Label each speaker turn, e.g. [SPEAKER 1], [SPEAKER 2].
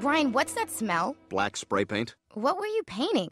[SPEAKER 1] Brian, what's that smell?
[SPEAKER 2] Black spray paint.
[SPEAKER 1] What were you painting?